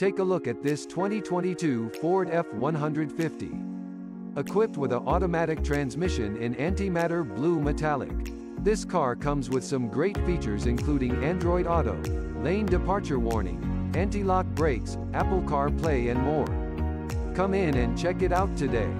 Take a look at this 2022 Ford F-150. Equipped with an automatic transmission in antimatter blue metallic. This car comes with some great features including Android Auto, lane departure warning, anti-lock brakes, Apple CarPlay and more. Come in and check it out today.